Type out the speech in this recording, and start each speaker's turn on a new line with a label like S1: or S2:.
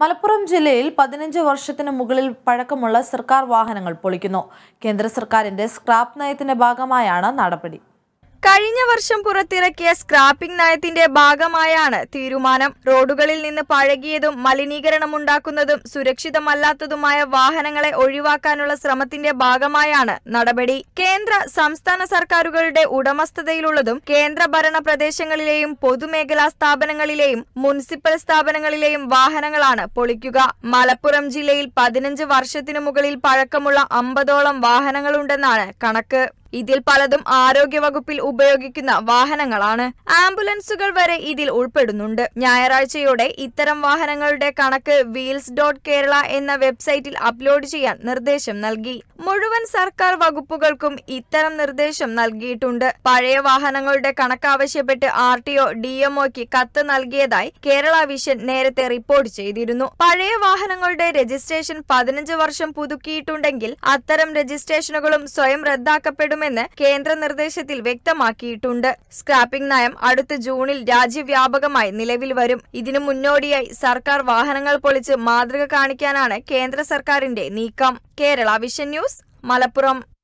S1: മലപ്പുറം ജില്ലയിൽ പതിനഞ്ച് വർഷത്തിന് മുകളിൽ പഴക്കമുള്ള സർക്കാർ വാഹനങ്ങൾ പൊളിക്കുന്നു. കേന്ദ്ര സർക്കാരിന്റെ സ്ക്രാപ്പ് നയത്തിന്റെ ഭാഗമായാണ് നടപടി.
S2: കഴിഞ്ഞ വർഷം പുറത്തിറക്കിയ സ്ക്രാപ്പിംഗ് നയത്തിന്റെ ഭാഗമായാണ് തീരുമാനം. റോഡുകളിൽ നിന്ന് പഴകിയതും മലിനീകരണമുണ്ടാക്കുന്നതും സുരക്ഷിതമല്ലാത്തതുമായ വാഹനങ്ങളെ ഒഴിവാക്കാനുള്ള ശ്രമത്തിന്റെ ഭാഗമായാണ് നടപടി. കേന്ദ്ര സംസ്ഥാന സർക്കാരുകളുടെ ഉടമസ്ഥതയിലുള്ളതും കേന്ദ്ര ഭരണ പ്രദേശങ്ങളിലെയും പൊതുമേഖലാ സ്ഥാപനങ്ങളിലെയും മുനിസിപ്പൽ സ്ഥാപനങ്ങളിലെയും വാഹനങ്ങളാണ് പൊളിക്കുക. മലപ്പുറം ജില്ലയിൽ പതിനഞ്ച് വർഷത്തിനു മുകളിൽ പഴക്കമുള്ള അമ്പതോളം വാഹനങ്ങളുണ്ടെന്നാണ് കണക്ക്. ഇതിൽ പലതും ആരോഗ്യവകുപ്പിൽ ഉപയോഗിക്കുന്ന വാഹനങ്ങളാണ്. ആംബുലൻസുകൾ വരെ ഇതിൽ ഉൾപ്പെടുന്നുണ്ട്. ഞായറാഴ്ചയോടെ ഇത്തരം വാഹനങ്ങളുടെ കണക്ക് വീൽസ് ഡോട്ട് കേരള എന്ന വെബ്സൈറ്റിൽ അപ്ലോഡ് ചെയ്യാൻ നിർദ്ദേശം നൽകി. മുഴുവൻ സർക്കാർ വകുപ്പുകൾക്കും ഇത്തരം നിർദ്ദേശം നൽകിയിട്ടുണ്ട്. പഴയ വാഹനങ്ങളുടെ കണക്കാവശ്യപ്പെട്ട് ആർ ടി ഒ ഡി എംഒക്ക് കത്ത് നൽകിയതായി കേരള വിഷൻ നേരത്തെ റിപ്പോർട്ട് ചെയ്തിരുന്നു. പഴയ വാഹനങ്ങളുടെ രജിസ്ട്രേഷൻ പതിനഞ്ച് വർഷം പുതുക്കിയിട്ടുണ്ടെങ്കിൽ അത്തരം രജിസ്ട്രേഷനുകളും സ്വയം റദ്ദാക്കപ്പെടുമെന്ന് കേന്ദ്ര നിർദ്ദേശത്തിൽ വ്യക്തമാക്കിയിട്ടുണ്ട്. സ്ക്രാപ്പിംഗ് നയം അടുത്ത ജൂണിൽ രാജ്യവ്യാപകമായി നിലവിൽ വരും. ഇതിനു മുന്നോടിയായി സർക്കാർ വാഹനങ്ങൾ പൊളിച്ച് മാതൃക കാണിക്കാനാണ് കേന്ദ്ര സർക്കാരിന്റെ നീക്കം. Kerala vision news Malappuram.